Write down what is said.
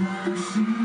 try to see